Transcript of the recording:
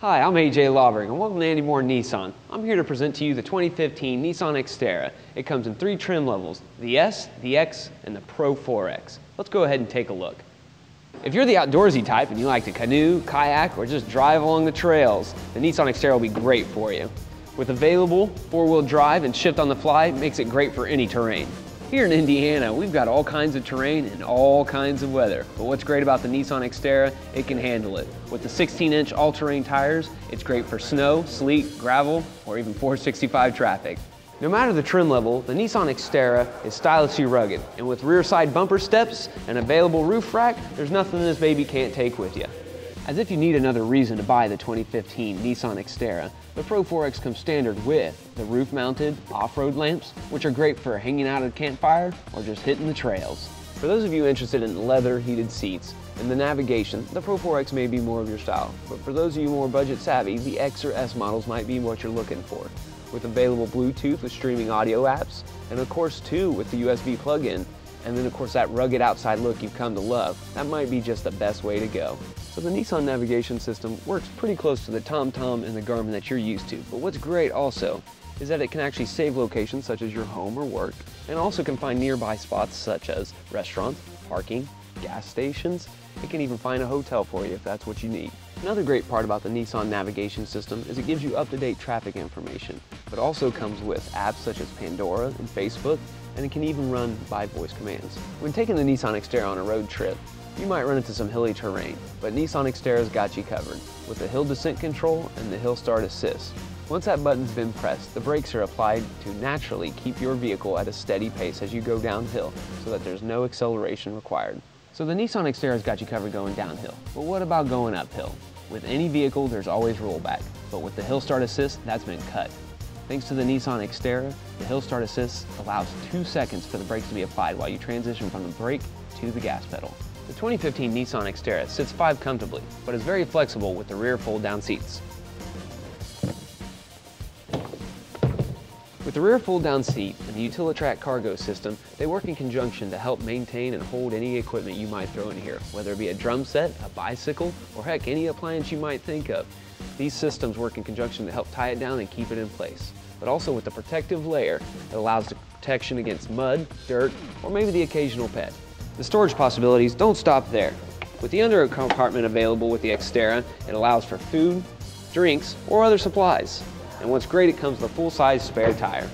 Hi, I'm AJ Lawberg and welcome to Andy Mohr Nissan. I'm here to present to you the 2015 Nissan Xterra. It comes in three trim levels, the S, the X, and the Pro 4X. Let's go ahead and take a look. If you're the outdoorsy type and you like to canoe, kayak, or just drive along the trails, the Nissan Xterra will be great for you. With available four-wheel drive and shift on the fly, makes it great for any terrain. Here in Indiana, we've got all kinds of terrain and all kinds of weather. But what's great about the Nissan Xterra, it can handle it. With the 16-inch all-terrain tires, it's great for snow, sleet, gravel, or even 465 traffic. No matter the trim level, the Nissan Xterra is stylishly rugged. And with rear side bumper steps and available roof rack, there's nothing this baby can't take with you. As if you need another reason to buy the 2015 Nissan Xterra, the Pro 4X comes standard with the roof-mounted off-road lamps, which are great for hanging out at a campfire or just hitting the trails. For those of you interested in leather heated seats and the navigation, the Pro 4X may be more of your style. But for those of you more budget savvy, the X or S models might be what you're looking for. With available Bluetooth with streaming audio apps, and of course too with the USB plug-in, and then of course that rugged outside look you've come to love, that might be just the best way to go. So the Nissan navigation system works pretty close to the TomTom and the Garmin that you're used to, but what's great also is that it can actually save locations such as your home or work, and also can find nearby spots such as restaurants, parking, gas stations. It can even find a hotel for you if that's what you need. Another great part about the Nissan navigation system is it gives you up-to-date traffic information, but also comes with apps such as Pandora and Facebook, and it can even run by voice commands. When taking the Nissan Xterra on a road trip, you might run into some hilly terrain, but Nissan Xterra's got you covered with the hill descent control and the hill start assist. Once that button's been pressed, the brakes are applied to naturally keep your vehicle at a steady pace as you go downhill so that there's no acceleration required. So the Nissan Xterra's got you covered going downhill, but what about going uphill? With any vehicle, there's always rollback, but with the Hill Start Assist, that's been cut. Thanks to the Nissan Xterra, the Hill Start Assist allows two seconds for the brakes to be applied while you transition from the brake to the gas pedal. The 2015 Nissan Xterra sits five comfortably, but is very flexible with the rear fold-down seats. The rear fold-down seat and the Utilitrack cargo system, they work in conjunction to help maintain and hold any equipment you might throw in here, whether it be a drum set, a bicycle, or heck, any appliance you might think of. These systems work in conjunction to help tie it down and keep it in place. But also with the protective layer that allows the protection against mud, dirt, or maybe the occasional pet. The storage possibilities don't stop there. With the under compartment available with the Xterra, it allows for food, drinks, or other supplies. And what's great, it comes with a full-size spare tire.